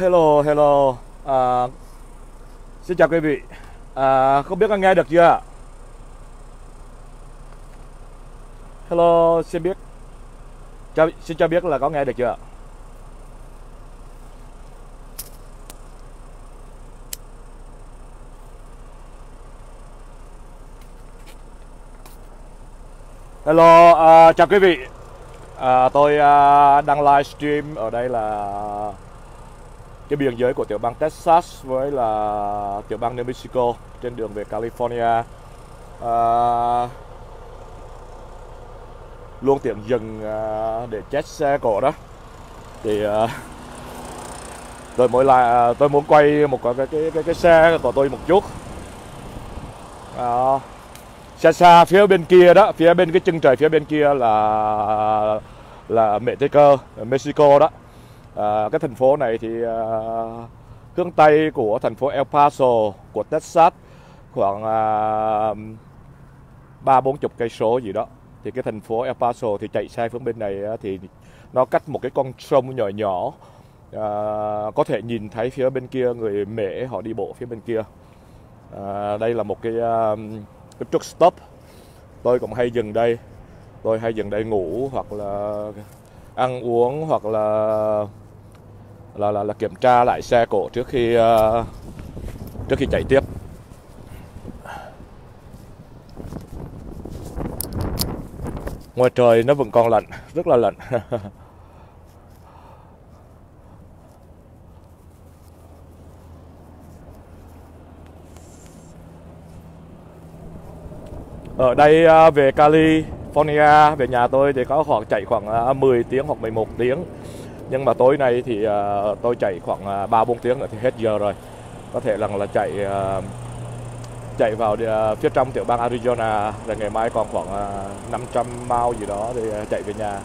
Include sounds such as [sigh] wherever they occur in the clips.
Hello, hello. À, xin chào quý vị. À, không biết có nghe được chưa? Hello, xin biết. Cho, xin cho biết là có nghe được chưa? Hello, à, chào quý vị. À, tôi à, đang livestream ở đây là cái biên giới của tiểu bang Texas với là tiểu bang New Mexico trên đường về California. À, luôn tiệm dừng à, để chết xe cổ đó. Thì à, tôi mới là tôi muốn quay một cái cái cái cái xe của tôi một chút. À, xa xa phía bên kia đó phía bên cái chân trời phía bên kia là là Mexico Mexico đó à, cái thành phố này thì à, hướng tây của thành phố El Paso của Texas khoảng ờ, ba bốn chục cây số gì đó. Thì cái thành phố El Paso thì chạy xe phía bên này thì nó cách một cái con sông nhỏ nhỏ. À, có thể nhìn thấy phía bên kia người mễ họ đi bộ phía bên kia. À, đây là một cái um, cái truck stop. Tôi cũng hay dừng đây. Tôi hay dừng đây ngủ hoặc là ăn uống hoặc là là là, là kiểm tra lại xe cổ trước khi uh, trước khi chạy tiếp. Ngoài trời nó vẫn còn lạnh rất là lạnh. [laughs] Ở đây ờ, về về California về nhà tôi thì có khoảng chạy khoảng à, 10 tiếng hoặc 11 tiếng. Nhưng mà tối nay thì uh, tôi chạy khoảng à, 3 4 tiếng nữa thì hết giờ rồi. Có thể rằng là chạy chạy vào phía trong tiểu bang Arizona rồi ngày mai còn khoảng 500 mile gì đó thì chạy về nhà.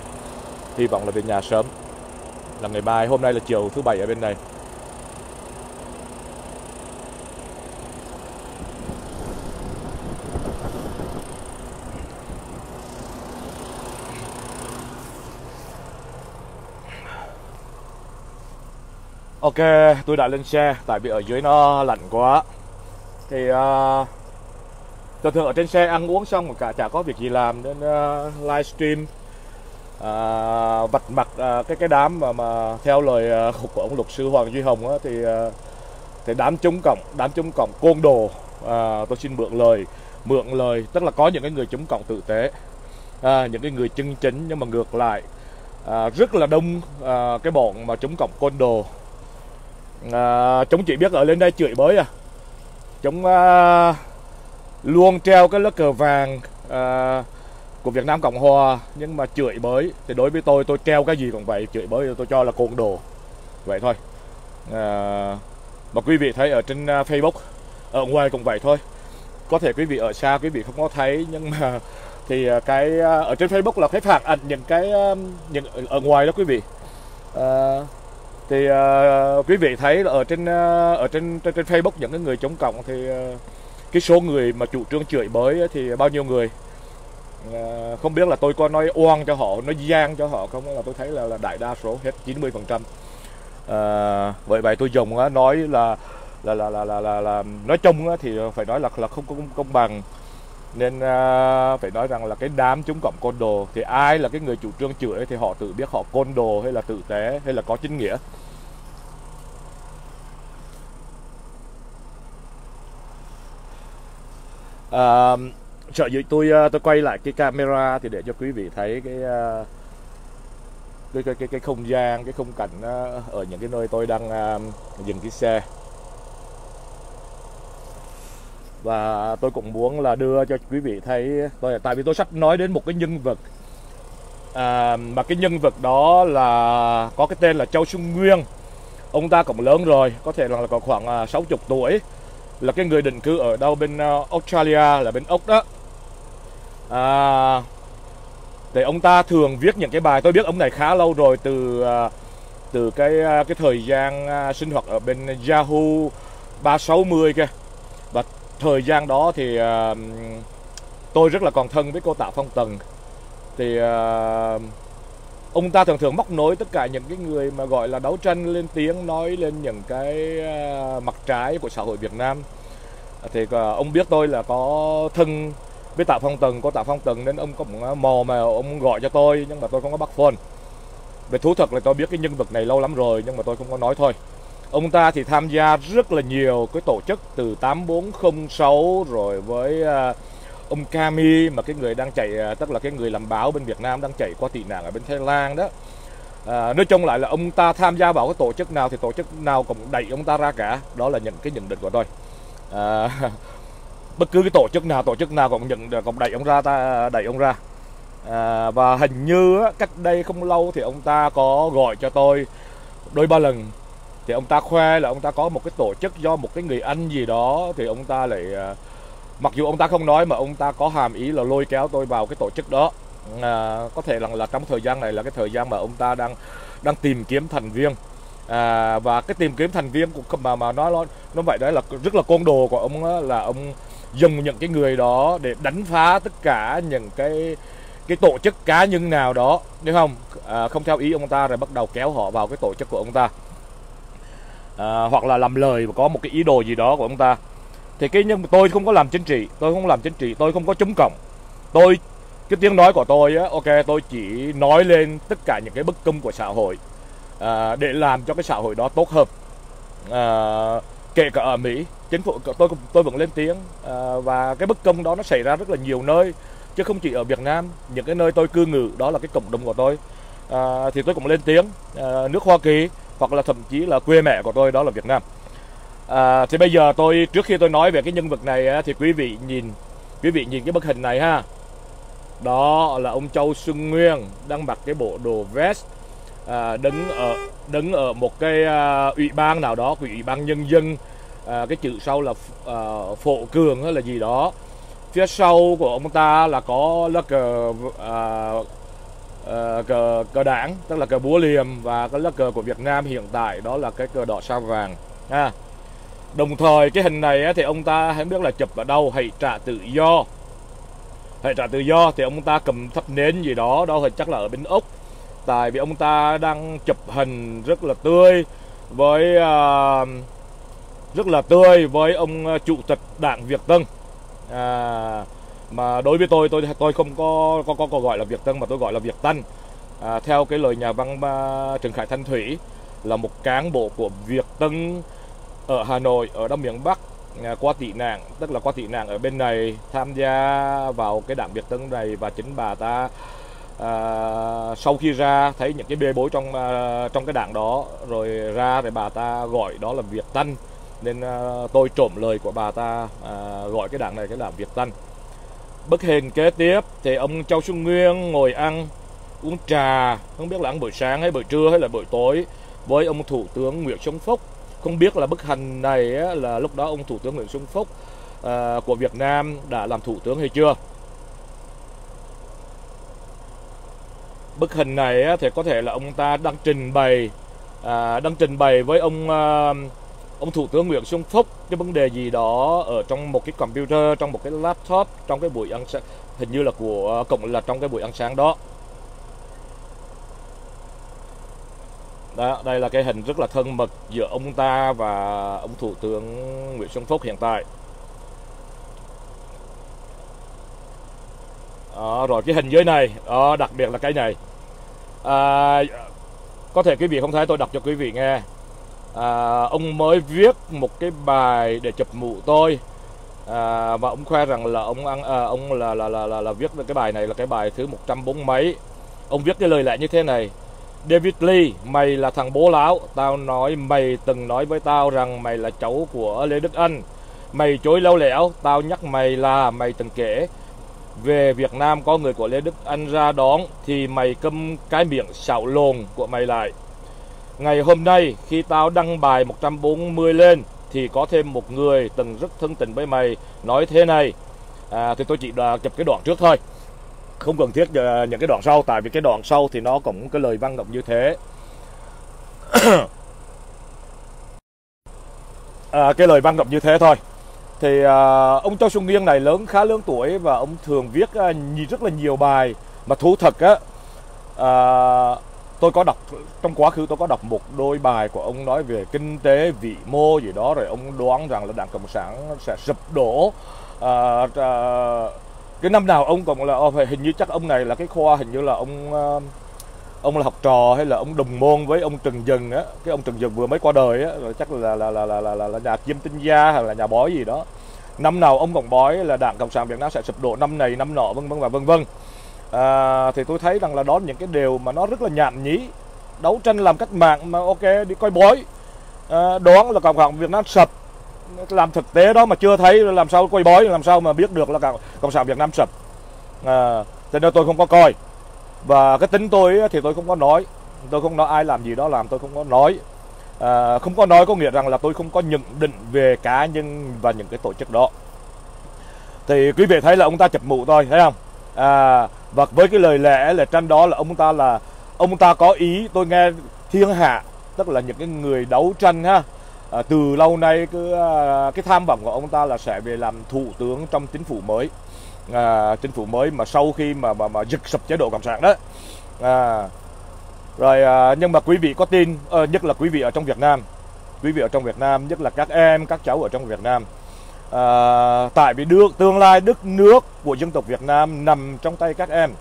Hy vọng là về nhà sớm. Là ngày mai hôm nay là chiều thứ bảy ở bên này. Ok, tôi đã lên xe tại vì ở dưới nó lạnh quá. Thì uh, thường thường ở trên xe ăn uống xong mà cả chả có việc gì làm nên uh, livestream à, uh, vạch mặt uh, cái cái đám mà mà theo lời uh, của ông luật sư Hoàng Duy Hồng á, thì uh, thì đám chống cộng, đám chống cộng côn đồ. Uh, tôi xin mượn lời, mượn lời tức là có những cái người chống cộng tử tế, uh, những cái người chân chính nhưng mà ngược lại uh, rất là đông uh, cái bọn mà chống cộng côn đồ à, chúng chỉ biết ở lên đây chửi bới à. Chúng à, luôn treo cái lá cờ vàng à, của Việt Nam Cộng Hòa nhưng mà chửi bới. Thì đối với tôi tôi treo cái gì cũng vậy. Chửi bới tôi cho là côn đồ. Vậy thôi. À, mà quý vị thấy ở trên à, Facebook ở ngoài cũng vậy thôi. Có thể quý vị ở xa quý vị không có thấy nhưng mà [laughs] thì à, cái à, ở trên Facebook là cái phạt ảnh những cái những ở ngoài đó quý vị. À, thì uh, quý vị thấy ở trên uh, ở trên, trên trên Facebook những cái người chống cộng thì uh, cái số người mà chủ trương chửi bới thì bao nhiêu người? Uh, không biết là tôi có nói oan cho họ nói gian cho họ không là tôi thấy là, là đại đa số hết 90 phần trăm. Uh, vậy vậy tôi dùng uh, nói là là là là là, là, là nói chung uh, thì phải nói là là không công công bằng nên uh, phải nói rằng là cái đám chúng cộng côn đồ thì ai là cái người chủ trương chửi thì họ tự biết họ côn đồ hay là tự tế hay là có chính nghĩa. Uh, sợ dụ tôi uh, tôi quay lại cái camera thì để cho quý vị thấy cái uh, cái, cái cái cái không gian cái khung cảnh uh, ở những cái nơi tôi đang uh, dừng cái xe và tôi cũng muốn là đưa cho quý vị thấy tôi tại vì tôi sắp nói đến một cái nhân vật. À, mà cái nhân vật đó là có cái tên là Châu Xuân Nguyên. Ông ta cũng lớn rồi có thể là còn khoảng à, 60 tuổi. Là cái người định cư ở đâu bên à, Australia là bên Úc đó. À, để ông ta thường viết những cái bài tôi biết ông này khá lâu rồi từ à, từ cái cái thời gian sinh hoạt ở bên Yahoo 360 kia thời gian đó thì uh, tôi rất là còn thân với cô Tạ Phong Tần. Thì uh, ông ta thường thường móc nối tất cả những cái người mà gọi là đấu tranh lên tiếng nói lên những cái uh, mặt trái của xã hội Việt Nam. Thì uh, ông biết tôi là có thân với Tạ Phong Tần có Tạ Phong Tần nên ông cũng mò mà ông gọi cho tôi nhưng mà tôi không có bắt phone. Về thú thật là tôi biết cái nhân vật này lâu lắm rồi nhưng mà tôi không có nói thôi ông ta thì tham gia rất là nhiều cái tổ chức từ 8406 rồi với uh, ông Kami mà cái người đang chạy à, tức là cái người làm báo bên Việt Nam đang chạy qua tị nạn ở bên Thái Lan đó. À, nói chung lại là ông ta tham gia vào cái tổ chức nào thì tổ chức nào cũng đẩy ông ta ra cả. Đó là những cái nhận định của tôi. À, [laughs] bất cứ cái tổ chức nào tổ chức nào cũng nhận cũng đẩy ông ra ta đẩy ông ra. À, và hình như cách đây không lâu thì ông ta có gọi cho tôi đôi ba lần thì ông ta khoe là ông ta có một cái tổ chức do một cái người anh gì đó thì ông ta lại à, mặc dù ông ta không nói mà ông ta có hàm ý là lôi kéo tôi vào cái tổ chức đó. À, có thể là là trong thời gian này là cái thời gian mà ông ta đang đang tìm kiếm thành viên. À, và cái tìm kiếm thành viên của mà mà nó nó vậy đấy là rất là côn đồ của ông đó, là ông dùng những cái người đó để đánh phá tất cả những cái cái tổ chức cá nhân nào đó đúng không? À, không theo ý ông ta rồi bắt đầu kéo họ vào cái tổ chức của ông ta à, hoặc là làm lời và có một cái ý đồ gì đó của ông ta. Thì cái nhưng tôi không có làm chính trị tôi không làm chính trị tôi không có chống cộng. Tôi cái tiếng nói của tôi á ok tôi chỉ nói lên tất cả những cái bất công của xã hội à, để làm cho cái xã hội đó tốt hơn. À, kể cả ở Mỹ chính phủ tôi tôi vẫn lên tiếng à, và cái bất công đó nó xảy ra rất là nhiều nơi chứ không chỉ ở Việt Nam. Những cái nơi tôi cư ngụ đó là cái cộng đồng của tôi. À, thì tôi cũng lên tiếng à, nước Hoa Kỳ hoặc là thậm chí là quê mẹ của tôi đó là Việt Nam. À, thì bây giờ tôi trước khi tôi nói về cái nhân vật này thì quý vị nhìn quý vị nhìn cái bức hình này ha. Đó là ông Châu Xuân Nguyên đang mặc cái bộ đồ vest à, đứng ở đứng ở một cái à, ủy ban nào đó ủy ban nhân dân à, cái chữ sau là à, phổ cường hay là gì đó. Phía sau của ông ta là có lá cờ à, Ờ, cờ cờ đảng tức là cờ búa liềm và cái lá cờ của Việt Nam hiện tại đó là cái cờ đỏ sao vàng ha. Đồng thời cái hình này thì ông ta không biết là chụp ở đâu hãy trả tự do. Hãy trả tự do thì ông ta cầm thắp nến gì đó đâu thì chắc là ở bên úc. Tại vì ông ta đang chụp hình rất là tươi với uh, rất là tươi với ông à, chủ tịch đảng Việt Tân. À, mà đối với tôi tôi tôi không có có có, có gọi là Việt Tân mà tôi gọi là Việt Tân. À, theo cái lời nhà văn uh, Trần Khải Thanh Thủy là một cán bộ của Việt Tân ở Hà Nội ở Đông miền Bắc à, qua tị nạn tức là qua tị nạn ở bên này tham gia vào cái đảng Việt Tân này và chính bà ta à, sau khi ra thấy những cái bê bối trong à, trong cái đảng đó rồi ra thì bà ta gọi đó là Việt Tân. Nên à, tôi trộm lời của bà ta à, gọi cái đảng này cái đảng Việt Tân bức hình kế tiếp thì ông Châu Xuân Nguyên ngồi ăn uống trà không biết là ăn buổi sáng hay buổi trưa hay là buổi tối với ông thủ tướng Nguyễn Xuân Phúc. Không biết là bức hình này là lúc đó ông thủ tướng Nguyễn Xuân Phúc à, của Việt Nam đã làm thủ tướng hay chưa? Bức hình này thì có thể là ông ta đang trình bày à, đang trình bày với ông à, ông thủ tướng Nguyễn Xuân Phúc cái vấn đề gì đó ở trong một cái computer trong một cái laptop trong cái buổi ăn sáng hình như là của cộng là trong cái buổi ăn sáng đó. Đó đây là cái hình rất là thân mật giữa ông ta và ông thủ tướng Nguyễn Xuân Phúc hiện tại. Đó, rồi cái hình dưới này đó, đặc biệt là cái này. À, có thể quý vị không thấy tôi đọc cho quý vị nghe à, ông mới viết một cái bài để chụp mũ tôi. À, và ông khoe rằng là ông ăn à, ông là là, là là là viết cái bài này là cái bài thứ 140 mấy. Ông viết cái lời lẽ như thế này. David Lee mày là thằng bố láo. Tao nói mày từng nói với tao rằng mày là cháu của Lê Đức Anh. Mày chối lâu lẻo. Tao nhắc mày là mày từng kể. Về Việt Nam có người của Lê Đức Anh ra đón thì mày câm cái miệng xạo lồn của mày lại. Ngày hôm nay khi tao đăng bài 140 lên thì có thêm một người từng rất thân tình với mày nói thế này. À, thì tôi chỉ đã chụp cái đoạn trước thôi. Không cần thiết ờ, những cái đoạn sau tại vì cái đoạn sau thì nó cũng cái lời văn động như thế. [coughs] à, cái lời văn động như thế thôi. Thì à, ông Châu Xuân Nghiên này lớn khá lớn tuổi và ông thường viết à, rất là nhiều bài mà thú thật á à, tôi có đọc trong quá khứ tôi có đọc một đôi bài của ông nói về kinh tế vĩ mô gì đó rồi ông đoán rằng là đảng cộng sản sẽ sụp đổ. À, à, cái năm nào ông cũng là ờ, hình như chắc ông này là cái khoa hình như là ông ờ, ông là học trò hay là ông đồng môn với ông Trần Dần á. Cái ông Trần Dần vừa mới qua đời á rồi chắc là là là là là, là, là nhà chiêm tinh gia hay là nhà bói gì đó. Năm nào ông còn bói là đảng cộng sản việt nam sẽ sụp đổ năm này năm nọ vân vân và vân vân à, thì tôi thấy rằng là đó những cái điều mà nó rất là nhảm nhí. Đấu tranh làm cách mạng mà ok đi coi bói. À, đoán là cộng sản việt nam sập. Làm thực tế đó mà chưa thấy làm sao coi bói làm sao mà biết được là cộng sản việt nam sập. À, cho nên tôi không có coi. Và cái tính tôi thì tôi không có nói. Tôi không nói ai làm gì đó làm tôi không có nói. À, không có nói có nghĩa rằng là tôi không có nhận định về cá nhân và những cái tổ chức đó. Thì quý vị thấy là ông ta chụp mũ thôi thấy không? À, và với cái lời lẽ là tranh đó là ông ta là ông ta có ý tôi nghe thiên hạ tức là những cái người đấu tranh ha. À, từ lâu nay cứ à, cái tham vọng của ông ta là sẽ về làm thủ tướng trong chính phủ mới. À, chính phủ mới mà sau khi mà mà, mà giật sập chế độ cộng sản đó. À, rồi à, nhưng mà quý vị có tin à, nhất là quý vị ở trong Việt Nam quý vị ở trong Việt Nam nhất là các em các cháu ở trong Việt Nam à, tại vì được tương lai đất nước của dân tộc Việt Nam nằm trong tay các em.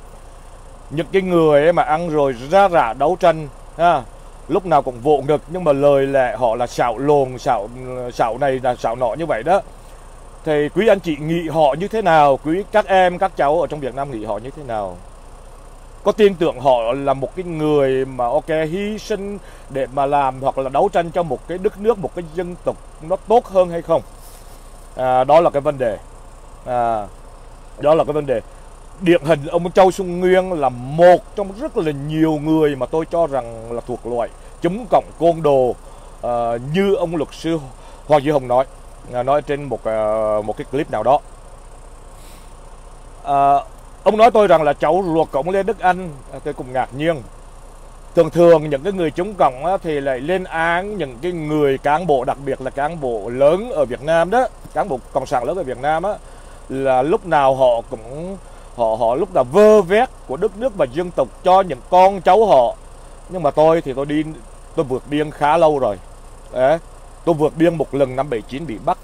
Những cái người mà ăn rồi ra rả đấu tranh ha lúc nào cũng vỗ ngực nhưng mà lời lẽ họ là xạo lồn xạo xạo này là xạo nọ như vậy đó. Thì quý anh chị nghĩ họ như thế nào? Quý các em các cháu ở trong Việt Nam nghĩ họ như thế nào? Có tin tưởng họ là một cái người mà ok hy sinh để mà làm hoặc là đấu tranh cho một cái đất nước một cái dân tộc nó tốt hơn hay không? À, đó là cái vấn đề. À, đó là cái vấn đề. Điển hình ông Châu Xuân Nguyên là một trong rất là nhiều người mà tôi cho rằng là thuộc loại chống cộng côn đồ à, như ông luật sư Hoàng Duy Hồng nói à, nói trên một à, một cái clip nào đó. À, ông nói tôi rằng là cháu ruột cộng Lê Đức Anh à, tôi cũng ngạc nhiên thường thường những cái người chống cộng á, thì lại lên án những cái người cán bộ đặc biệt là cán bộ lớn ở Việt Nam đó cán bộ cộng sản lớn ở Việt Nam á là lúc nào họ cũng họ họ lúc nào vơ vét của đất nước và dân tộc cho những con cháu họ. Nhưng mà tôi thì tôi đi tôi vượt biên khá lâu rồi. Đấy. tôi vượt biên một lần năm 79 bị bắt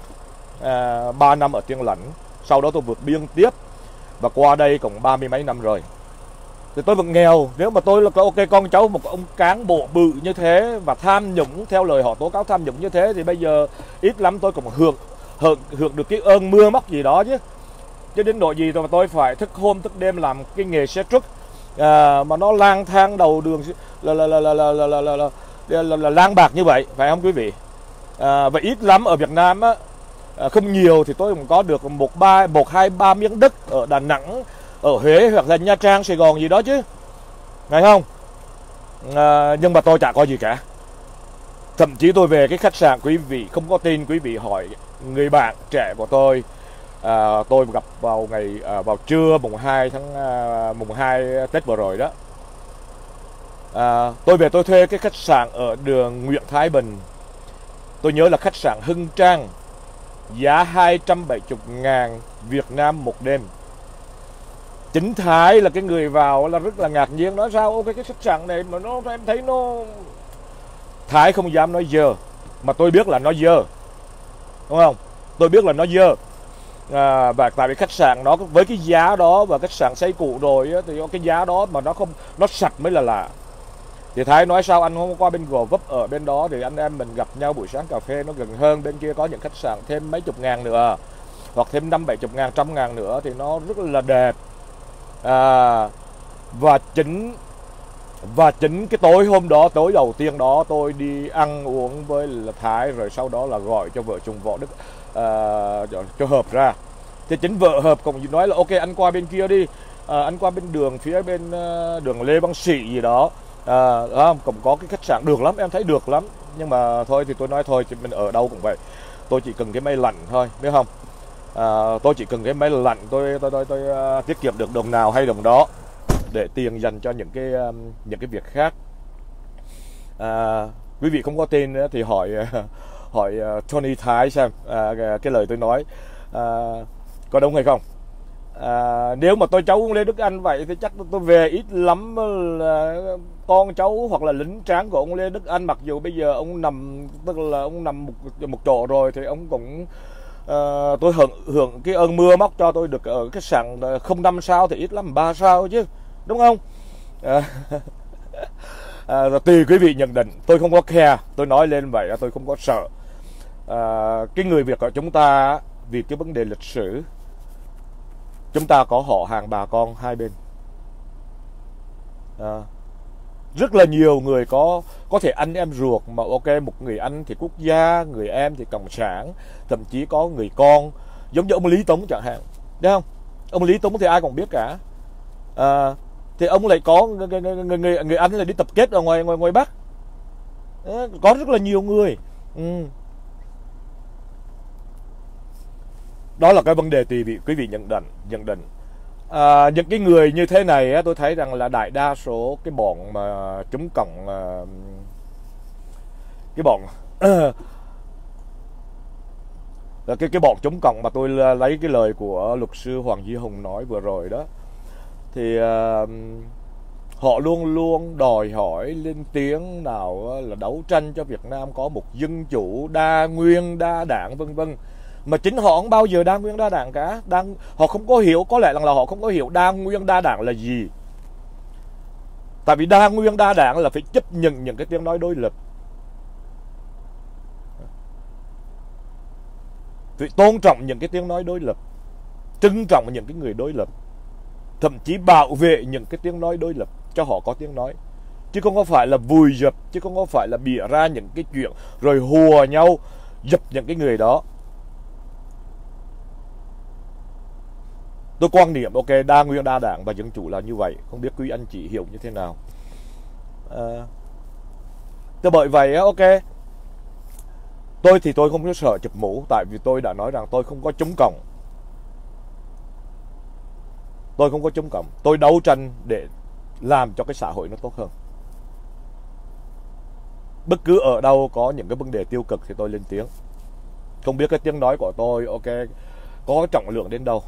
à, 3 năm ở Tiên Lãnh sau đó tôi vượt biên tiếp và qua đây cũng ba mươi mấy năm rồi thì tôi vẫn nghèo. Nếu mà tôi là ok con cháu một ông cán bộ bự như thế và tham nhũng theo lời họ tố cáo tham nhũng như thế thì bây giờ ít lắm tôi cũng hưởng hưởng hưởng được cái ơn mưa móc gì đó chứ. Chứ đến độ gì mà tôi phải thức hôm thức đêm làm cái nghề xe truck à, mà nó lang thang đầu đường là là là là là là là, là, là, là, là, là lang bạc như vậy phải không quý vị? À, và ít lắm ở Việt Nam á à, không nhiều thì tôi cũng có được một ba một hai ba miếng đất ở Đà Nẵng ở Huế hoặc là Nha Trang Sài Gòn gì đó chứ. Ngày không? À, nhưng mà tôi chả có gì cả. Thậm chí tôi về cái khách sạn quý vị không có tin quý vị hỏi người bạn trẻ của tôi. À, tôi gặp vào ngày à, vào trưa mùng 2 tháng à, mùng 2 Tết vừa rồi đó. À, tôi về tôi thuê cái khách sạn ở đường Nguyễn Thái Bình. Tôi nhớ là khách sạn Hưng Trang giá 270 ngàn Việt Nam một đêm chính Thái là cái người vào là rất là ngạc nhiên nói sao? Ok cái khách sạn này mà nó em thấy nó Thái không dám nói dơ mà tôi biết là nó dơ. Đúng không? Tôi biết là nó dơ. À, và tại vì khách sạn đó với cái giá đó và khách sạn xây cụ rồi á, thì cái giá đó mà nó không nó sạch mới là lạ. Thì Thái nói sao? Anh không qua bên Gò Vấp ở bên đó thì anh em mình gặp nhau buổi sáng cà phê nó gần hơn. Bên kia có những khách sạn thêm mấy chục ngàn nữa hoặc thêm năm bảy chục ngàn trăm ngàn nữa thì nó rất là đẹp à, và chính và chính cái tối hôm đó tối đầu tiên đó tôi đi ăn uống với là Thái rồi sau đó là gọi cho vợ chồng võ Đức à, cho hợp ra. Thì chính vợ hợp cũng nói là ok anh qua bên kia đi. À, anh qua bên đường phía bên à, đường Lê Văn Sĩ gì đó. À, đó, cũng có cái khách sạn được lắm em thấy được lắm. Nhưng mà thôi thì tôi nói thôi thì mình ở đâu cũng vậy. Tôi chỉ cần cái máy lạnh thôi biết không? À, tôi chỉ cần cái máy lạnh tôi tôi tôi, tôi, uh, tiết kiệm được đồng nào hay đồng đó để tiền dành cho những cái um, những cái việc khác. À, quý vị không có tin nữa thì hỏi [laughs] hỏi uh, Tony Thái xem à, cái lời tôi nói. À, có đúng hay không? À, nếu mà tôi cháu Lê Đức Anh vậy thì chắc tôi về ít lắm là con cháu hoặc là lính tráng của ông Lê Đức Anh. Mặc dù bây giờ ông nằm tức là ông nằm một một chỗ rồi thì ông cũng Ờ, tôi hưởng hưởng cái ơn mưa móc cho tôi được ở cái sạn ờ, không năm sao thì ít lắm ba sao chứ đúng không? À, à, tùy quý vị nhận định tôi không có khe tôi nói lên vậy tôi không có sợ. À, cái người Việt của chúng ta vì cái vấn đề lịch sử chúng ta có họ hàng bà con hai bên. À, rất là nhiều người có có thể anh em ruột mà ok một người anh thì quốc gia người em thì cộng sản thậm chí có người con. Giống như ông lý tống chẳng hạn đúng không? Ông lý tống thì ai còn biết cả. À, thì ông lại có người, người, người, người, anh là đi tập kết ở ngoài ngoài ngoài bắc. À, có rất là nhiều người. Ừ. đó là cái vấn đề tùy vị quý vị nhận định nhận định à, những cái người như thế này á, tôi thấy rằng là đại đa số cái bọn mà chúng cộng à, cái bọn [coughs] là cái cái bọn chống cộng mà tôi lấy cái lời của luật sư Hoàng Duy Hùng nói vừa rồi đó thì uh, họ luôn luôn đòi hỏi lên tiếng nào là đấu tranh cho Việt Nam có một dân chủ đa nguyên đa đảng vân vân mà chính họ không bao giờ đa nguyên đa đảng cả. Đang họ không có hiểu, có lẽ rằng là họ không có hiểu đa nguyên đa đảng là gì. Tại vì đa nguyên đa đảng là phải chấp nhận những cái tiếng nói đối lập. Phải tôn trọng những cái tiếng nói đối lập. Trân trọng những cái người đối lập. Thậm chí bảo vệ những cái tiếng nói đối lập cho họ có tiếng nói. Chứ không có phải là vùi dập, chứ không có phải là bịa ra những cái chuyện rồi hùa nhau, dập những cái người đó. Tôi quan niệm ok đa nguyên đa đảng và dân chủ là như vậy. Không biết quý anh chị hiểu như thế nào. Ờ, à, tôi bởi vậy ok. Tôi thì tôi không có sợ chụp mũ tại vì tôi đã nói rằng tôi không có chống cộng. Tôi không có chống cộng. Tôi đấu tranh để làm cho cái xã hội nó tốt hơn. Bất cứ ở đâu có những cái vấn đề tiêu cực thì tôi lên tiếng. Không biết cái tiếng nói của tôi ok có trọng lượng đến đâu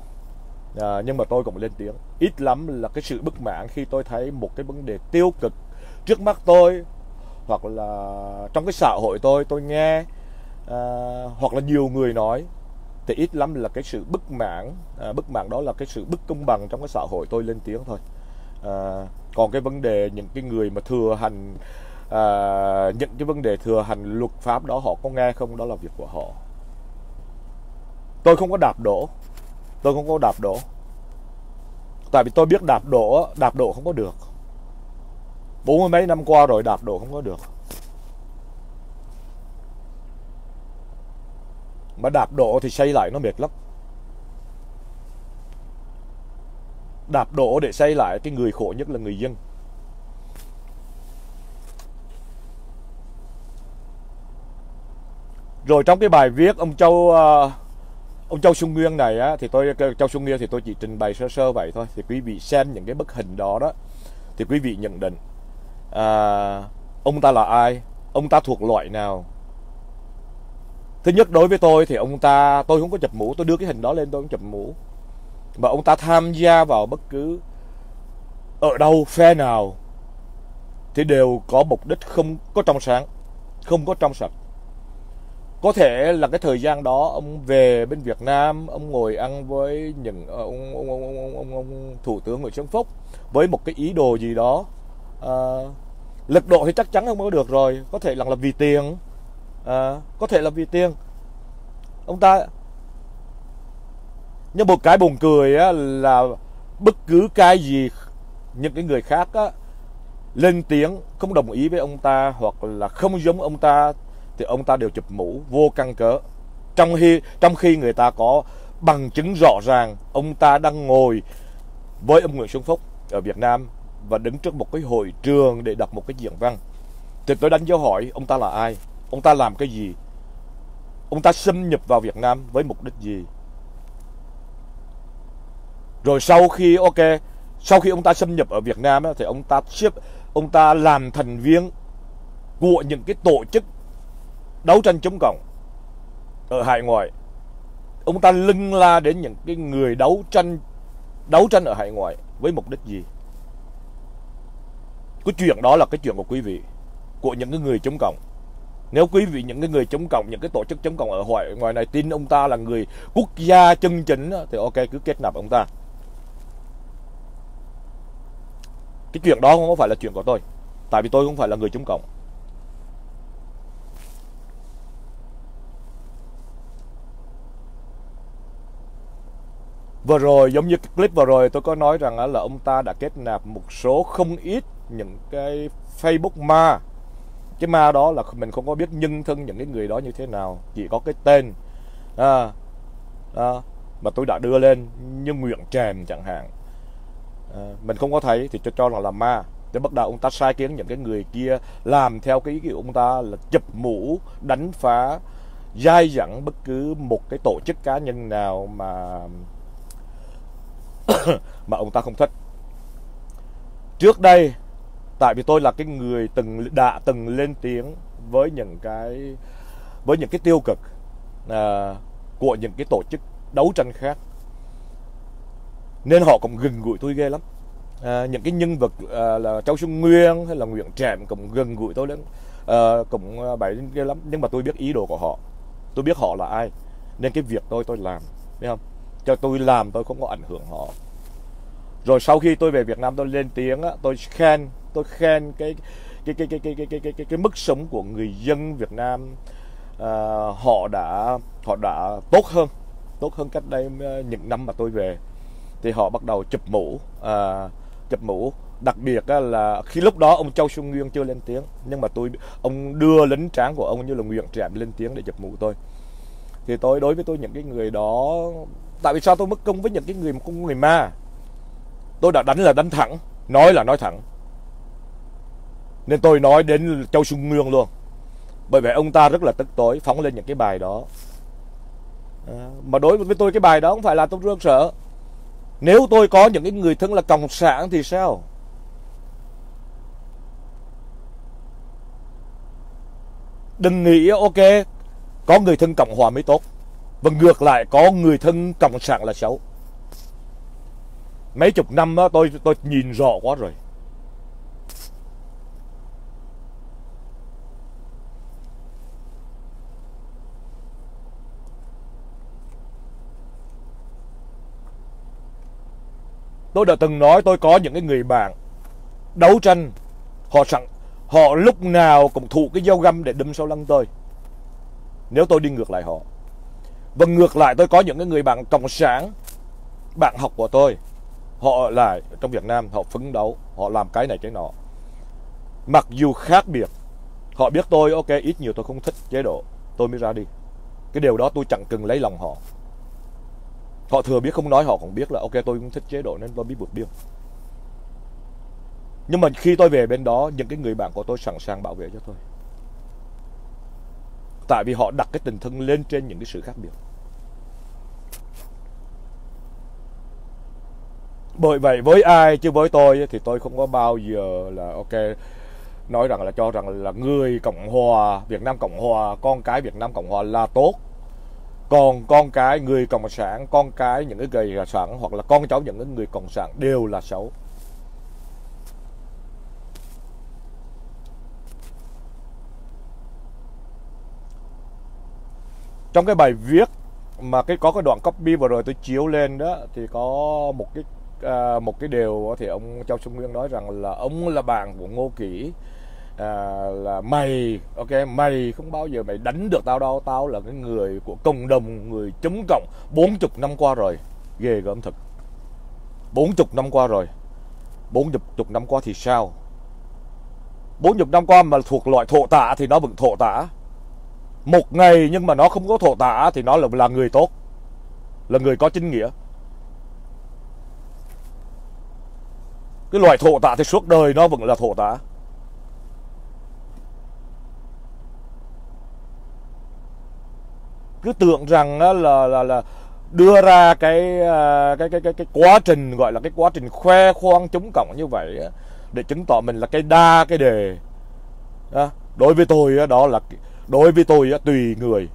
à, nhưng mà tôi cũng lên tiếng. Ít lắm là cái sự bức mãn khi tôi thấy một cái vấn đề tiêu cực trước mắt tôi hoặc là trong cái xã hội tôi tôi nghe à, hoặc là nhiều người nói. Thì ít lắm là cái sự bức mãn à, bức mãn đó là cái sự bất công bằng trong cái xã hội tôi lên tiếng thôi. À, còn cái vấn đề những cái người mà thừa hành à, những cái vấn đề thừa hành luật pháp đó họ có nghe không? Đó là việc của họ. Tôi không có đạp đổ tôi không có đạp đổ. Tại vì tôi biết đạp đổ đạp đổ không có được. Bốn mươi mấy năm qua rồi đạp đổ không có được. Mà đạp đổ thì xây lại nó mệt lắm. Đạp đổ để xây lại cái người khổ nhất là người dân. Rồi trong cái bài viết ông châu uh, ông Châu Xuân Nguyên này á, thì tôi Châu Xuân Nguyên thì tôi chỉ trình bày sơ sơ vậy thôi. Thì quý vị xem những cái bức hình đó đó thì quý vị nhận định à, ông ta là ai? Ông ta thuộc loại nào? Thứ nhất đối với tôi thì ông ta tôi không có chụp mũ tôi đưa cái hình đó lên tôi không chụp mũ. Mà ông ta tham gia vào bất cứ ở đâu phe nào thì đều có mục đích không có trong sáng không có trong sạch có thể là cái thời gian đó ông về bên Việt Nam ông ngồi ăn với những ờ, ông ông ông ông, ông, ông thủ tướng Nguyễn Xuân Phúc với một cái ý đồ gì đó. À, lực độ thì chắc chắn không có được rồi có thể là, là vì tiền. À, có thể là vì tiền. Ông ta nhưng một cái buồn cười á, là bất cứ cái gì những cái người khác á, lên tiếng không đồng ý với ông ta hoặc là không giống ông ta thì ông ta đều chụp mũ vô căn cớ. Trong khi trong khi người ta có bằng chứng rõ ràng, ông ta đang ngồi với ông Nguyễn Xuân Phúc ở Việt Nam và đứng trước một cái hội trường để đọc một cái diễn văn. Thì tôi đánh dấu hỏi, ông ta là ai? Ông ta làm cái gì? Ông ta xâm nhập vào Việt Nam với mục đích gì? Rồi sau khi, ok, sau khi ông ta xâm nhập ở Việt Nam thì ông ta xếp, ông ta làm thành viên của những cái tổ chức đấu tranh chống cộng ở hải ngoại. Ông ta lưng la đến những cái người đấu tranh đấu tranh ở hải ngoại với mục đích gì? Cái chuyện đó là cái chuyện của quý vị, của những cái người chống cộng. Nếu quý vị, những cái người chống cộng, những cái tổ chức chống cộng ở ngoài ngoài này tin ông ta là người quốc gia chân chính thì ok, cứ kết nạp ông ta. Cái chuyện đó không phải là chuyện của tôi, tại vì tôi không phải là người chống cộng. Vừa rồi giống như cái clip vừa rồi tôi có nói rằng là ông ta đã kết nạp một số không ít những cái Facebook ma. Cái ma đó là mình không có biết nhân thân những cái người đó như thế nào, chỉ có cái tên à, à, mà tôi đã đưa lên như Nguyễn Trèm chẳng hạn. À, mình không có thấy thì cho cho là là ma. Để bắt đầu ông ta sai kiến những cái người kia làm theo cái ý kiến ông ta là chụp mũ, đánh phá, dai dẳng bất cứ một cái tổ chức cá nhân nào mà [coughs] mà ông ta không thích. Trước đây, tại vì tôi là cái người từng đã từng lên tiếng với những cái với những cái tiêu cực à, của những cái tổ chức đấu tranh khác, nên họ cũng gần gũi tôi ghê lắm. À, những cái nhân vật à, là Châu Xuân Nguyên hay là Nguyễn Trạm cũng gần gũi tôi lắm, à, cũng à, bảy ghê lắm. Nhưng mà tôi biết ý đồ của họ, tôi biết họ là ai, nên cái việc tôi tôi làm, biết không? Cho tôi làm tôi không có ảnh hưởng họ. Rồi sau khi tôi về Việt Nam tôi lên tiếng á, tôi khen tôi khen cái cái cái cái cái cái cái cái, cái, cái mức sống của người dân Việt Nam à, họ đã họ đã tốt hơn tốt hơn cách đây à, những năm mà tôi về. Thì họ bắt đầu chụp mũ à, chụp mũ. Đặc biệt là khi lúc đó ông Châu Xuân Nguyên chưa lên tiếng nhưng mà tôi ông đưa lính tráng của ông như là nguyện Trạm lên tiếng để chụp mũ tôi. Thì tôi đối với tôi những cái người đó tại vì sao tôi mất công với những cái người con người ma? Tôi đã đánh là đánh thẳng nói là nói thẳng. Nên tôi nói đến châu xuân nguyên luôn. Bởi vì ông ta rất là tức tối phóng lên những cái bài đó. À, mà đối với tôi cái bài đó không phải là tôi rất sợ. Nếu tôi có những cái người thân là cộng sản thì sao? Đừng nghĩ ok có người thân cộng hòa mới tốt và ngược lại, có người thân cộng sản là xấu mấy chục năm đó tôi tôi nhìn rõ quá rồi. Tôi đã từng nói tôi có những cái người bạn đấu tranh. Họ sẵn, họ lúc nào cũng thụ cái dao găm để đâm sau lưng tôi. Nếu tôi đi ngược lại họ và ngược lại, tôi có những cái người bạn cộng sản, bạn học của tôi. Họ lại trong Việt Nam, họ phấn đấu, họ làm cái này cái nọ. Mặc dù khác biệt, họ biết tôi, ok, ít nhiều tôi không thích chế độ, tôi mới ra đi. Cái điều đó tôi chẳng cần lấy lòng họ. Họ thừa biết không nói, họ cũng biết là, ok, tôi cũng thích chế độ nên tôi biết vượt biên. Nhưng mà khi tôi về bên đó, những cái người bạn của tôi sẵn sàng bảo vệ cho tôi tại vì họ đặt cái tình thân lên trên những cái sự khác biệt. Bởi vậy với ai chứ với tôi thì tôi không có bao giờ là, ok, nói rằng là cho rằng là người cộng hòa, việt nam cộng hòa, con cái việt nam cộng hòa là tốt. Còn con cái người cộng sản, con cái những cái người sản hoặc là con cháu những cái người cộng sản đều là xấu. Trong cái bài viết mà cái có cái đoạn copy vừa rồi tôi chiếu lên đó thì có một cái à, một cái điều thì ông Châu Xuân Nguyên nói rằng là ông là bạn của Ngô Kỷ. À, là mày ok mày không bao giờ mày đánh được tao đâu tao là cái người của cộng đồng người chống cộng. 40 năm qua rồi ghê gớm thật. 40 năm qua rồi 40 năm qua thì sao? 40 năm qua mà thuộc loại thổ tả thì nó vẫn thổ tả một ngày nhưng mà nó không có thổ tả thì nó là là người tốt, là người có chính nghĩa. Cái loại thổ tả thì suốt đời nó vẫn là thổ tả. Cứ tưởng rằng là là là đưa ra cái à, cái cái cái cái quá trình, gọi là cái quá trình khoe khoang chống cộng như vậy để chứng tỏ mình là cái đa, cái đề. Đối với tôi đó là đối với tôi tùy người.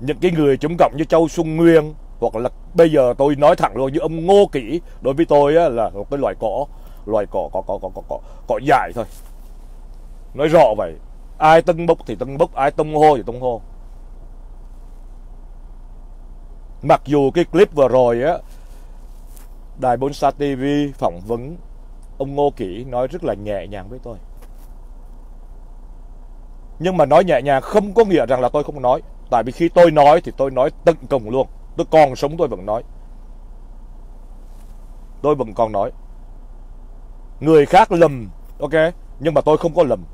Những cái người chống cộng như Châu Xuân Nguyên hoặc là bây giờ tôi nói thẳng luôn như ông Ngô Kỷ đối với tôi á, là một cái loài cỏ loài cỏ cỏ cỏ cỏ cỏ cỏ, cỏ dài thôi. Nói rõ vậy ai tân bốc thì tân bốc ai tung hô thì tung hô. Mặc dù cái clip vừa rồi á đài bốn sa tv phỏng vấn ông ngô kỷ nói rất là nhẹ nhàng với tôi. Nhưng mà nói nhẹ nhàng không có nghĩa rằng là tôi không nói. Tại vì khi tôi nói thì tôi nói tận cùng luôn. Tôi còn sống tôi vẫn nói. Tôi vẫn còn nói. Người khác lầm, ok? Nhưng mà tôi không có lầm.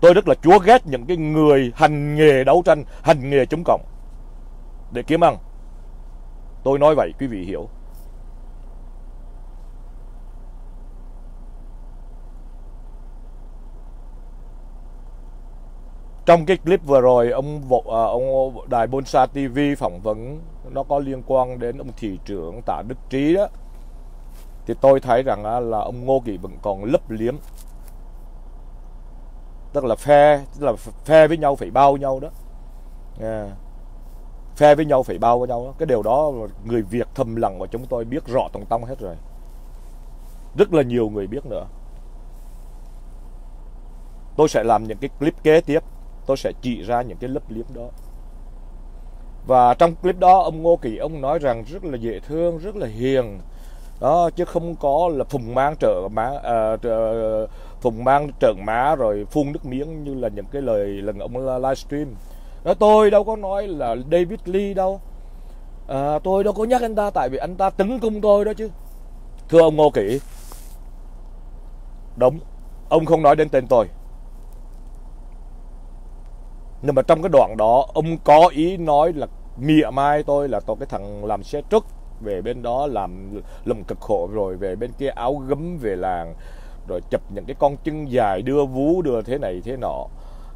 Tôi rất là chúa ghét những cái người hành nghề đấu tranh, hành nghề chống cộng. Để kiếm ăn tôi nói vậy, quý vị hiểu. Trong cái clip vừa rồi, ông à, ông đài Bonsa TV phỏng vấn, nó có liên quan đến ông thị trưởng Tạ Đức Trí đó. Thì tôi thấy rằng là ông Ngô Kỳ vẫn còn lấp liếm. Tức là phe, tức là phe với nhau phải bao nhau đó. Yeah phe với nhau phải bao với nhau cái điều đó người Việt thầm lặng và chúng tôi biết rõ tòng tông hết rồi. Rất là nhiều người biết nữa. Tôi sẽ làm những cái clip kế tiếp. Tôi sẽ chỉ ra những cái lấp liếm đó. Và trong clip đó ông Ngô Kỳ ông nói rằng rất là dễ thương rất là hiền. Đó chứ không có là phùng mang trợ má à, trợ, phùng mang trợn má rồi phun nước miếng như là những cái lời lần ông livestream đó tôi đâu có nói là David Lee đâu. À, tôi đâu có nhắc anh ta tại vì anh ta tấn công tôi đó chứ. Thưa ông Ngô Kỷ đúng ông không nói đến tên tôi. Nhưng mà trong cái đoạn đó ông có ý nói là mỉa mai tôi là tôi cái thằng làm xe trước về bên đó làm lùm cực khổ rồi về bên kia áo gấm về làng rồi chụp những cái con chân dài đưa vú đưa thế này thế nọ.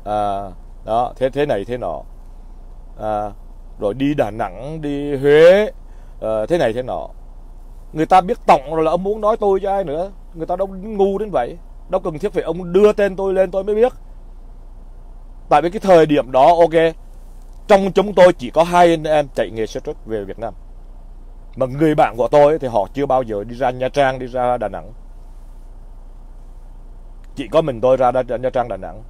À, đó thế thế này thế nọ. À, rồi đi Đà Nẵng đi Huế à, thế này thế nọ. Người ta biết tổng rồi là ông muốn nói tôi cho ai nữa. Người ta đâu ngu đến vậy. Đâu cần thiết phải ông đưa tên tôi lên tôi mới biết. Tại vì cái thời điểm đó ok trong chúng tôi chỉ có hai anh em chạy nghề xe truck về Việt Nam. Mà người bạn của tôi thì họ chưa bao giờ đi ra Nha Trang đi ra Đà Nẵng. Chỉ có mình tôi ra Nha Trang Đà Nẵng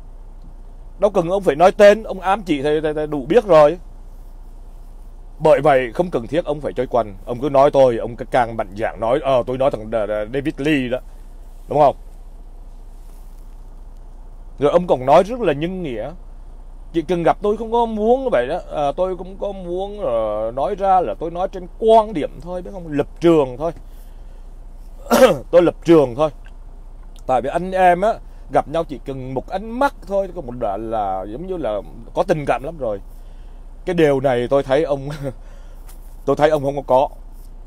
đâu cần ông phải nói tên ông ám chỉ thì, thì, thì đủ biết rồi. Bởi vậy không cần thiết ông phải chơi quanh. Ông cứ nói tôi ông càng mạnh dạng nói ờ tôi nói thằng David Lee đó. Đúng không? Rồi ông còn nói rất là nhân nghĩa. Chỉ cần gặp tôi không có muốn vậy đó. À, tôi cũng có muốn uh, nói ra là tôi nói trên quan điểm thôi biết không? Lập trường thôi. [clears throat] Tôi lập trường thôi. Tại vì anh em á gặp nhau chỉ cần một ánh mắt thôi có một đoạn là giống như là có tình cảm lắm rồi. Cái điều này tôi thấy ông [laughs] tôi thấy ông không có. Có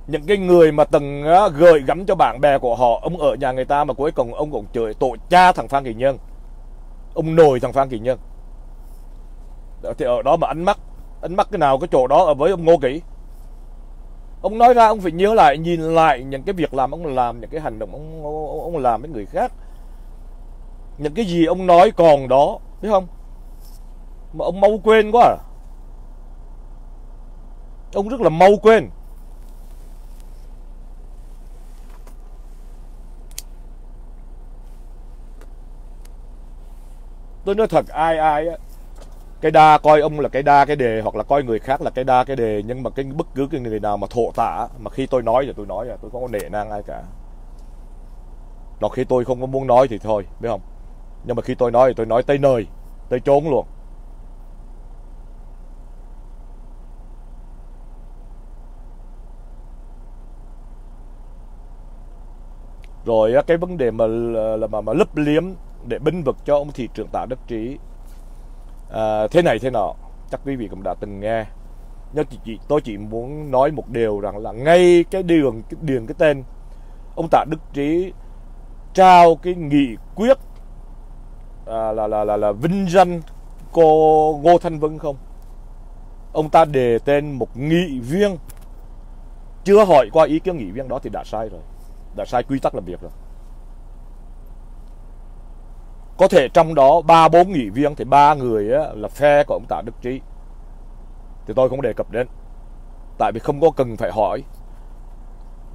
những cái người mà từng gửi gợi gắm cho bạn bè của họ ông ở nhà người ta mà cuối cùng ông cũng chửi tội cha thằng phan kỳ nhân. Ông nồi thằng phan kỳ nhân. Thì ở đó mà ánh mắt ánh mắt cái nào cái chỗ đó ở với ông Ngô Kỷ. Ông nói ra ông phải nhớ lại nhìn lại những cái việc làm ông làm những cái hành động ông ông, ông làm với người khác những cái gì ông nói còn đó, biết không? Mà ông mau quên quá à. ông rất là mau quên. Tôi nói thật, ai ai á, cái đa coi ông là cái đa cái đề hoặc là coi người khác là cái đa cái đề, nhưng mà cái bất cứ cái người nào mà thổ tả, mà khi tôi nói thì tôi nói là tôi không có nể nang ai cả. Còn khi tôi không có muốn nói thì thôi, biết không? Nhưng mà khi tôi nói thì tôi nói tới nơi tới chốn luôn. Rồi cái vấn đề mà là mà, mà lấp liếm để binh vực cho ông thị trưởng tạ đức trí. À, thế này thế nọ chắc quý vị cũng đã từng nghe. Nhưng chỉ, tôi chỉ muốn nói một điều rằng là ngay cái đường cái điền cái tên ông tạ đức trí trao cái nghị quyết à, là là là là vinh danh cô ngô thanh vân không? Ông ta đề tên một nghị viên. Chưa hỏi qua ý kiến nghị viên đó thì đã sai rồi. Đã sai quy tắc làm việc rồi. Có thể trong đó ba bốn nghị viên thì ba người á, là phe của ông Tạ Đức Trí. Thì tôi không đề cập đến. Tại vì không có cần phải hỏi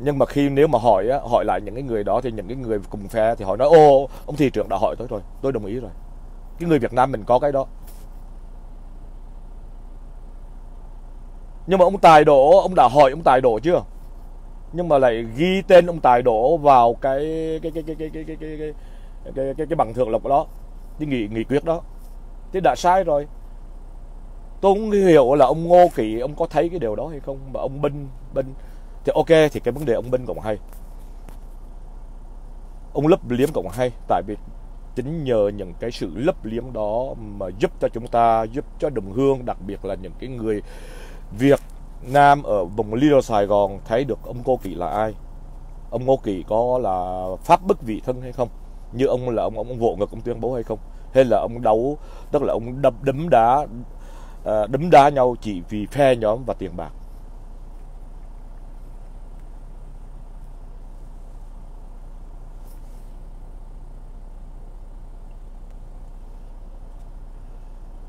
nhưng mà khi nếu mà hỏi á, hỏi lại những cái người đó thì những cái người cùng phe thì họ nói ô ông thị trưởng đã hỏi tôi rồi tôi đồng ý rồi cái người Việt Nam mình có cái đó nhưng mà ông Tài đổ ông đã hỏi ông Tài đổ chưa nhưng mà lại ghi tên ông Tài đổ vào cái cái cái cái cái cái cái cái cái cái, cái, cái bằng thượng lộc đó cái nghị nghị quyết đó thì đã sai rồi tôi không hiểu là ông Ngô Kỳ ông có thấy cái điều đó hay không mà ông Binh Binh thì ok, thì cái vấn đề ông Binh cũng hay. Ông lấp liếm cũng hay, tại vì chính nhờ những cái sự lấp liếm đó mà giúp cho chúng ta, giúp cho đồng hương, đặc biệt là những cái người Việt Nam ở vùng Lido Sài Gòn thấy được ông Ngô Kỳ là ai. Ông Ngô Kỳ có là pháp bức vị thân hay không? Như ông là ông ông vỗ ngực ông tuyên bố hay không? Hay là ông đấu, tức là ông đập đấm đá à, đấm đá nhau chỉ vì phe nhóm và tiền bạc?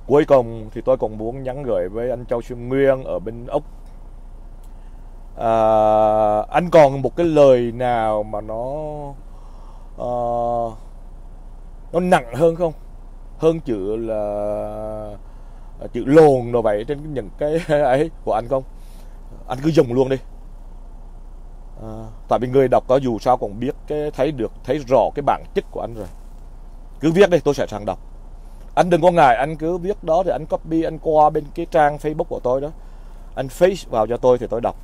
Cuối cùng thì tôi còn muốn nhắn gửi với anh Châu Xuân Nguyên ở bên Úc. À, anh còn một cái lời nào mà nó uh, nó nặng hơn không? Hơn chữ là à, chữ lồn đồ vậy trên những cái [laughs] ấy của anh không? Anh cứ dùng luôn đi. À, tại vì người đọc có dù sao cũng biết cái thấy được thấy rõ cái bản chất của anh rồi. Cứ viết đi tôi sẽ sang đọc anh đừng có ngại anh cứ viết đó thì anh copy anh qua bên cái trang facebook của tôi đó. Anh face vào cho tôi thì tôi đọc.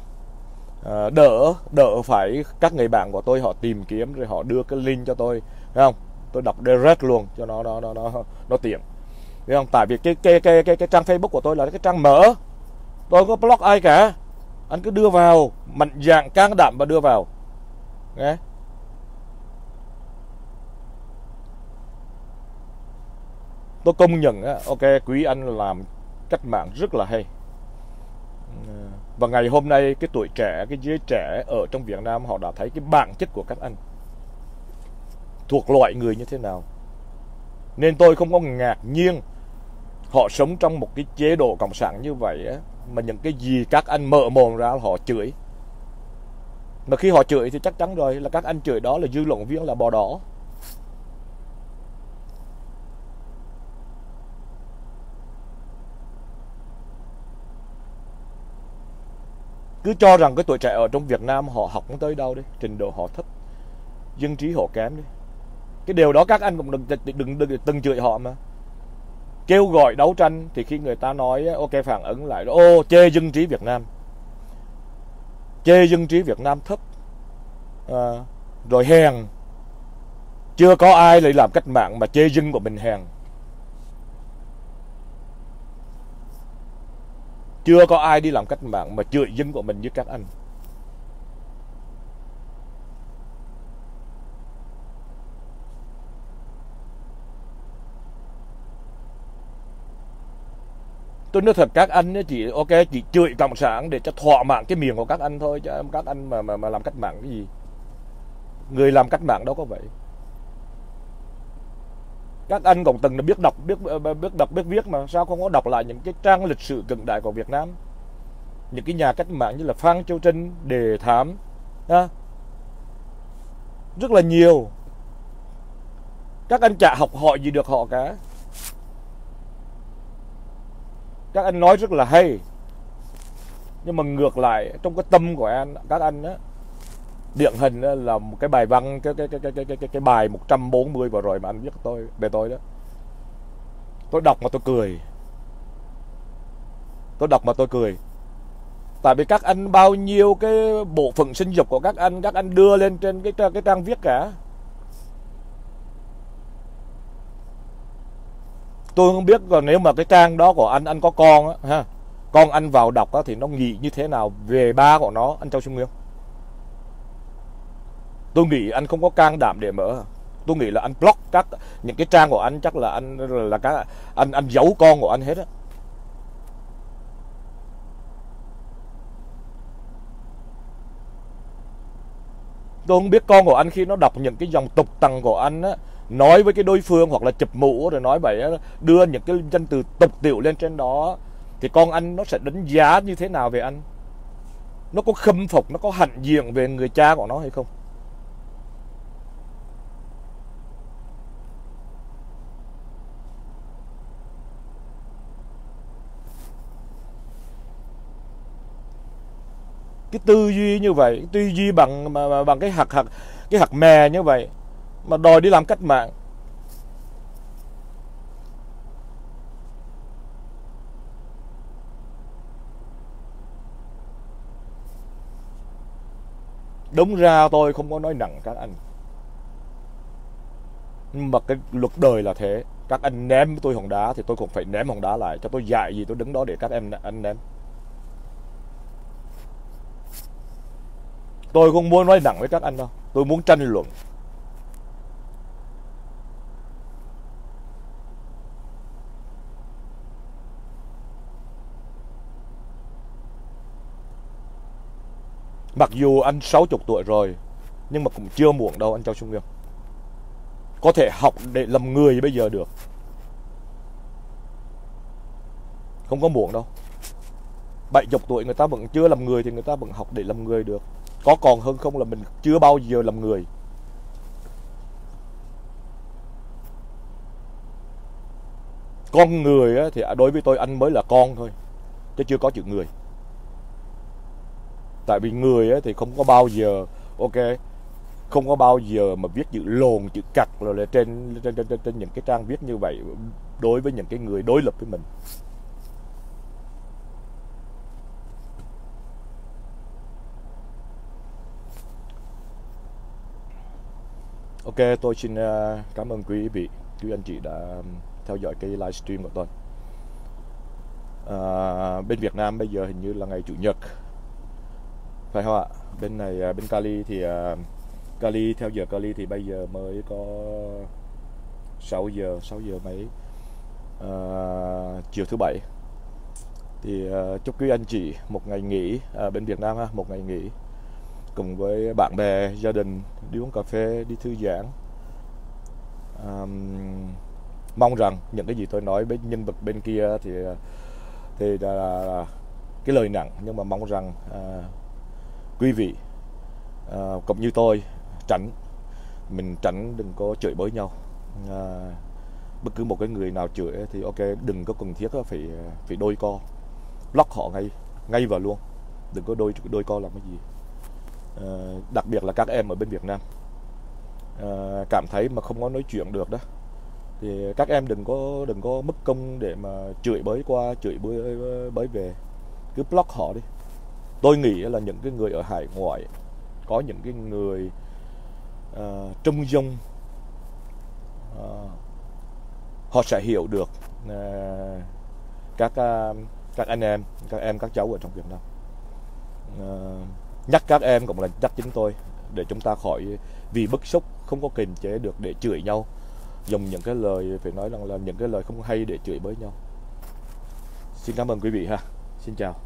À, đỡ đỡ phải các người bạn của tôi họ tìm kiếm rồi họ đưa cái link cho tôi thấy không? Tôi đọc direct luôn cho nó nó nó nó nó tiện. Thấy không? Tại vì cái cái cái cái cái trang facebook của tôi là cái trang mở. Tôi không có blog ai cả. Anh cứ đưa vào mạnh dạng can đảm và đưa vào. Nghe? Tôi công nhận á, ok, quý anh làm cách mạng rất là hay. Và ngày hôm nay cái tuổi trẻ, cái giới trẻ ở trong Việt Nam họ đã thấy cái bản chất của các anh. Thuộc loại người như thế nào. Nên tôi không có ngạc nhiên họ sống trong một cái chế độ cộng sản như vậy á, mà những cái gì các anh mở mồm ra họ chửi. Mà khi họ chửi thì chắc chắn rồi, là các anh chửi đó là dư luận viên là bò đỏ. Cứ cho rằng cái tuổi trẻ ở trong Việt Nam họ học không tới đâu đi trình độ họ thấp dân trí họ kém đi. Cái điều đó các anh cũng đừng đừng, đừng, đừng từng chửi họ mà. Kêu gọi đấu tranh thì khi người ta nói ờ, ok phản ứng lại ô chê dân trí Việt Nam. Chê dân trí Việt Nam thấp. À, rồi hèn. Chưa có ai lại làm cách mạng mà chê dân của mình hèn. Chưa có ai đi làm cách mạng mà chửi dân của mình như các anh. Tôi nói thật các anh chỉ ok chỉ chửi cộng sản để cho thỏa mãn cái miệng của các anh thôi chứ các anh mà mà, mà làm cách mạng cái gì? Người làm cách mạng đâu có vậy các anh cũng từng biết đọc, biết biết đọc, biết viết mà sao không có đọc lại những cái trang lịch sử cận đại của Việt Nam? Những cái nhà cách mạng như là Phan Châu Trinh, Đề Thám ha? rất là nhiều. Các anh chả học hỏi gì được họ cả. Các anh nói rất là hay. Nhưng mà ngược lại, trong cái tâm của anh, các anh á điển hình là một cái bài văn cái cái cái cái cái cái, cái bài 140 vừa rồi mà anh viết tôi về tôi đó. Tôi đọc mà tôi cười. Tôi đọc mà tôi cười. Tại vì các anh bao nhiêu cái bộ phận sinh dục của các anh các anh đưa lên trên cái cái trang viết cả. Tôi không biết còn nếu mà cái trang đó của anh anh có con á ha con anh vào đọc á, thì nó nghĩ như thế nào về ba của nó anh Châu Xuân Nguyên? Tôi nghĩ anh không có can đảm để mở. Tôi nghĩ là anh block các, những cái trang của anh, chắc là anh, là các, anh anh giấu con của anh hết á. Tôi không biết con của anh khi nó đọc những cái dòng tục tằng của anh á, nói với cái đối phương hoặc là chụp mũ rồi nói vậy đưa những cái danh từ tục tiểu lên trên đó, thì con anh nó sẽ đánh giá như thế nào về anh? Nó có khâm phục, nó có hạnh diện về người cha của nó hay không? Cái tư duy như vậy tư duy bằng bằng cái hạt hạt, cái hạt mè như vậy mà đòi đi làm cách mạng. Đúng ra tôi không có nói nặng các anh. Nhưng mà cái luật đời là thế. Các anh ném tôi hòn đá thì tôi cũng phải ném hòn đá lại cho tôi dạy gì tôi đứng đó để các em anh ném. Tôi không muốn nói nặng với các anh đâu. Tôi muốn tranh luận. Mặc dù anh 60 tuổi rồi, Nhưng mà cũng chưa muộn đâu, anh Châu Trung Nghiêm Có thể học để làm người bây giờ được. Không có muộn đâu. 70 tuổi người ta vẫn chưa làm người Thì người ta vẫn học để làm người được. Có còn hơn không là mình chưa bao giờ làm người. Con người thì đối với tôi anh mới là con thôi Chứ chưa có chữ người. Tại vì người thì không có bao giờ ok không có bao giờ mà viết chữ lồn chữ cặc rồi là trên trên, trên trên những cái trang viết như vậy đối với những cái người đối lập với mình. Ok, tôi xin à, cảm ơn quý vị, quý anh chị đã theo dõi cái livestream của tôi. À, bên Việt Nam bây giờ hình như là ngày Chủ nhật. Phải không ạ? Bên này à, bên Cali thì uh, Cali theo giờ Cali thì bây giờ mới có 6 giờ 6 giờ mấy? Uh, chiều thứ bảy. Thì uh, chúc quý anh chị một ngày nghỉ uh, bên Việt Nam ha một ngày nghỉ cùng với bạn bè gia đình đi uống cà phê đi thư giãn. Um, mong rằng những cái gì tôi nói với nhân vật bên kia thì thì là cái lời nặng nhưng mà mong rằng à, quý vị à, cũng như tôi tránh mình tránh đừng có chửi bới nhau. À, bất cứ một cái người nào chửi thì ok đừng có cần thiết phải phải đôi co lóc họ ngay ngay vào luôn. Đừng có đôi đôi co làm cái gì. Ờ, đặc biệt là các em ở bên Việt Nam. Ờ, cảm thấy mà không có nói chuyện được đó. Thì các em đừng có đừng có mất công để mà chửi bới qua chửi bới bới về. Cứ block họ đi. Tôi nghĩ là những cái người ở hải ngoại có những cái người ờ, uh, trung dung uh, họ sẽ hiểu được uh, các uh, các anh em các em các cháu ở trong Việt Nam. Uh, nhắc các em cũng là nhắc chính tôi để chúng ta khỏi, vì bức xúc, không có kiềm chế được để chửi nhau. Dùng những cái lời, phải nói rằng là những cái lời không hay để chửi bới nhau. Xin cảm ơn quý vị ha. Xin chào.